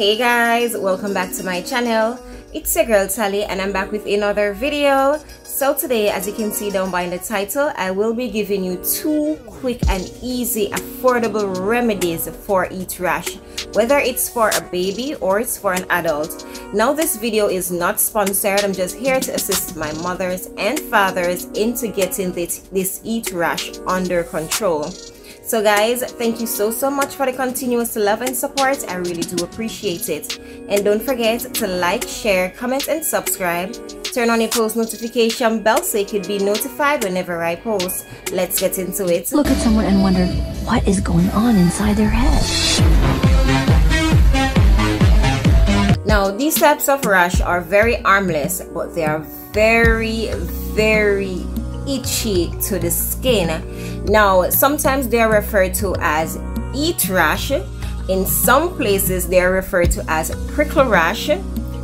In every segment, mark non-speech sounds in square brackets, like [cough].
hey guys welcome back to my channel. It's your girl Talie and I'm back with another video. So today as you can see down by the title I will be giving you two quick and easy affordable remedies for eat rash whether it's for a baby or it's for an adult. Now this video is not sponsored. I'm just here to assist my mothers and fathers into getting this, this eat rash under control so guys, thank you so, so much for the continuous love and support. I really do appreciate it. And don't forget to like, share, comment, and subscribe. Turn on your post notification bell so you could be notified whenever I post. Let's get into it. Look at someone and wonder what is going on inside their head. Now, these types of rash are very harmless, but they are very, very itchy to the skin now, sometimes they are referred to as eat rash. In some places, they are referred to as prickle rash,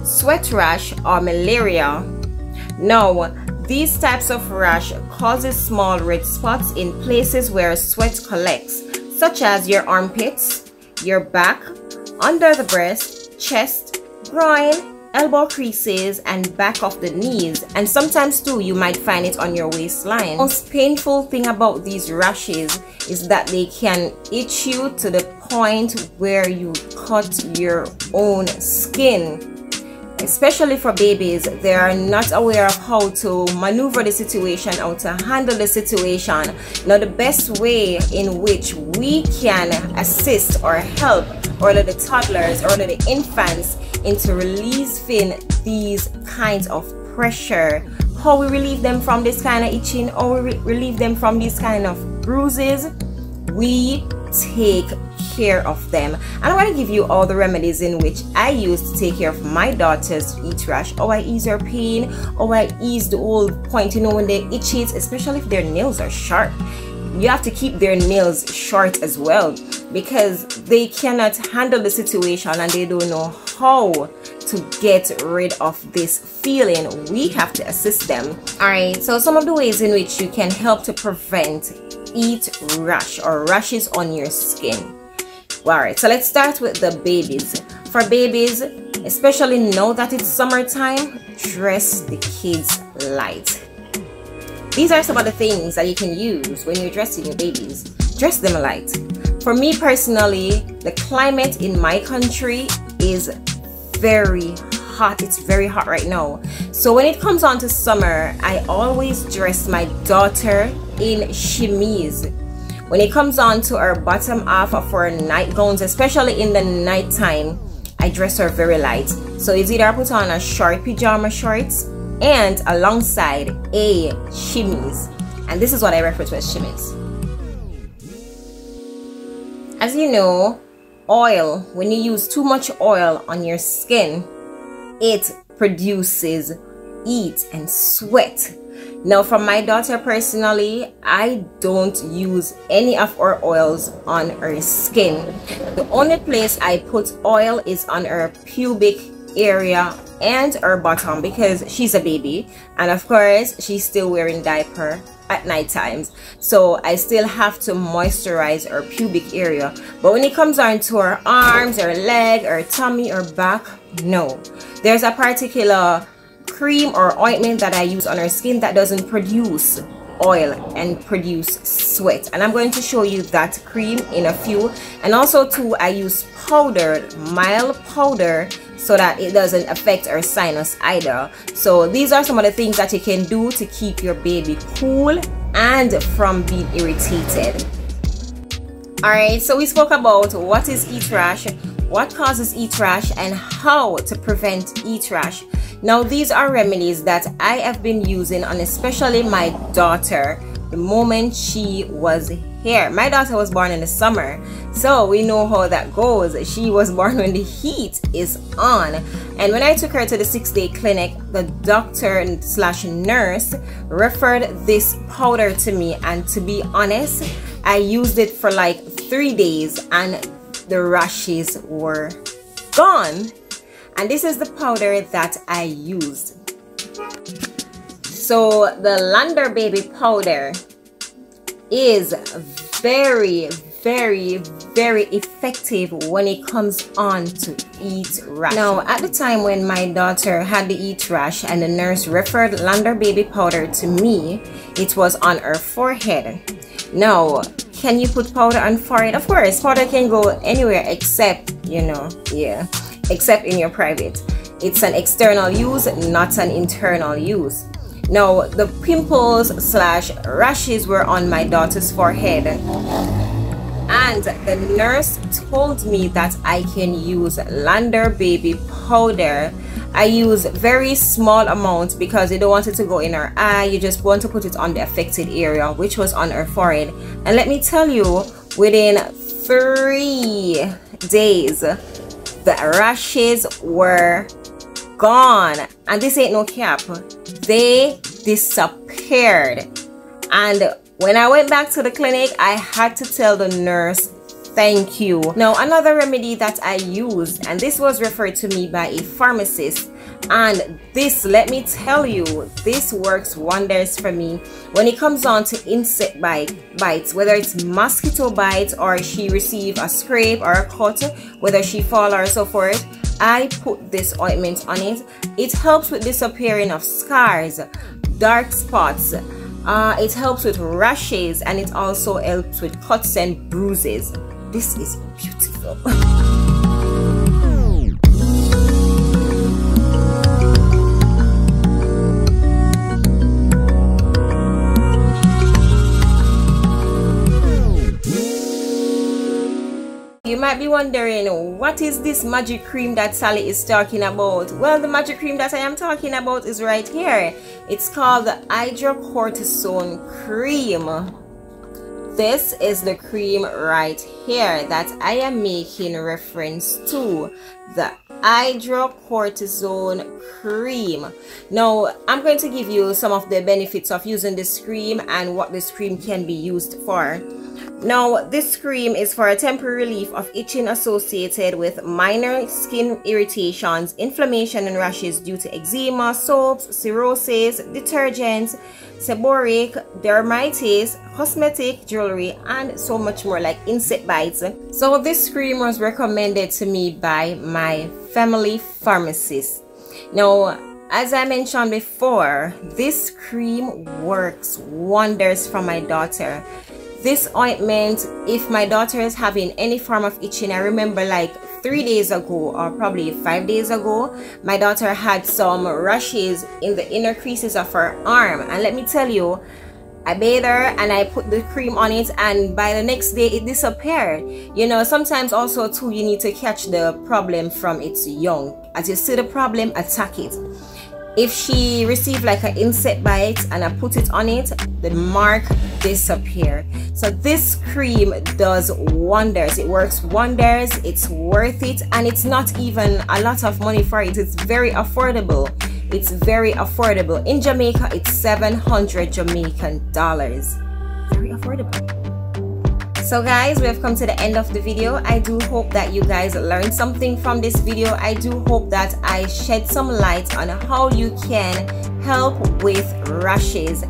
sweat rash, or miliaria. Now, these types of rash causes small red spots in places where sweat collects, such as your armpits, your back, under the breast, chest, groin, elbow creases and back of the knees and sometimes too you might find it on your waistline. Most painful thing about these rashes is that they can itch you to the point where you cut your own skin especially for babies they are not aware of how to maneuver the situation how to handle the situation. Now the best way in which we can assist or help or the toddlers or the infants into releasing these kinds of pressure. How we relieve them from this kind of itching or we relieve them from these kind of bruises we take care of them. And I want to give you all the remedies in which I use to take care of my daughter's eat rash or I ease her pain or I ease the old point you know when they itchy especially if their nails are sharp. You have to keep their nails short as well because they cannot handle the situation and they don't know how to get rid of this feeling. We have to assist them. All right so some of the ways in which you can help to prevent eat rash or rashes on your skin all right so let's start with the babies for babies especially now that it's summertime dress the kids light these are some of the things that you can use when you're dressing your babies. Dress them light. For me personally, the climate in my country is very hot. It's very hot right now. So when it comes on to summer, I always dress my daughter in chemise. When it comes on to our bottom half of her nightgowns, especially in the nighttime, I dress her very light. So it's either I put on a short pajama shorts and alongside a chemise. And this is what I refer to as chemise. As you know oil when you use too much oil on your skin it produces heat and sweat now for my daughter personally I don't use any of our oils on her skin. The only place I put oil is on her pubic area and her bottom because she's a baby. And of course she's still wearing diaper at night times. So I still have to moisturize her pubic area. But when it comes down to her arms her leg her tummy or back no. There's a particular cream or ointment that I use on her skin that doesn't produce oil and produce sweat. And I'm going to show you that cream in a few. And also too I use powdered mild powder so that it doesn't affect our sinus either. So these are some of the things that you can do to keep your baby cool and from being irritated. All right so we spoke about what is eat rash what causes e-trash and how to prevent e-trash. now these are remedies that I have been using on especially my daughter the moment she was here. My daughter was born in the summer, so we know how that goes. She was [laughs] born when the heat is on. And when I took her to the six-day clinic, the doctor slash nurse referred this powder to me. And to be honest, I used it for like three days and the rashes were gone. And this is the powder that I used. So the Lander Baby powder is very, very very effective when it comes on to EAT rash now at the time when my daughter had the EAT rash and the nurse referred Lander baby powder to me it was on her forehead now can you put powder on forehead of course powder can go anywhere except you know yeah except in your private. It's an external use not an internal use. Now the pimples slash rashes were on my daughter's forehead and the nurse told me that I can use Lander baby powder. I use very small amounts because you don't want it to go in her eye. You just want to put it on the affected area which was on her forehead. And let me tell you within three days the rashes were gone. And this ain't no cap. They disappeared. And when I went back to the clinic I had to tell the nurse thank you now another remedy that I used and this was referred to me by a pharmacist and this let me tell you this works wonders for me when it comes on to insect bite bites whether it's mosquito bites or she receive a scrape or a cut whether she fall or so forth I put this ointment on it. It helps with disappearing of scars, dark spots. Uh, it helps with rashes and it also helps with cuts and bruises. This is beautiful. [laughs] wondering, what is this magic cream that Talie is talking about? Well, the magic cream that I am talking about is right here. It's called the hydrocortisone cream. This is the cream right here that I am making reference to. The hydrocortisone cream. Now, I'm going to give you some of the benefits of using this cream and what this cream can be used for. Now, this cream is for a temporary relief of itching associated with minor skin irritations, inflammation and rashes due to eczema, soaps, psoriasis, detergents, seborrheic, dermatitis, cosmetic, jewelry, and so much more like insect bites. So this cream was recommended to me by my family pharmacist. Now, as I mentioned before, this cream works wonders for my daughter this ointment if my daughter is having any form of itching i remember like three days ago or probably five days ago my daughter had some rashes in the inner creases of her arm and let me tell you I bathed her and I put the cream on it and by the next day it disappeared. You know, sometimes also too you need to catch the problem from its young. As you see the problem, attack it if she received like an insect bite and I put it on it the mark disappear so this cream does wonders. It works wonders. It's worth it. And it's not even a lot of money for it. It's very affordable. It's very affordable. In Jamaica it's 700 Jamaican dollars. Very affordable so guys we have come to the end of the video. I do hope that you guys learned something from this video. I do hope that i shed some light on how you can help with rashes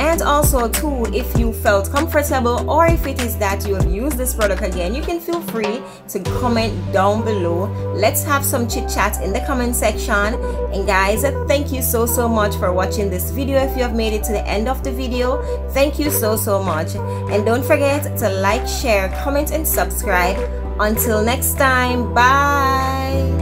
and also too if you felt comfortable or if it is that you have used this product again you can feel free to comment down below. Let's have some chit chat in the comment section. And guys thank you so so much for watching this video if you have made it to the end of the video. Thank you so so much. And don't forget to like share comment and subscribe. Until next time bye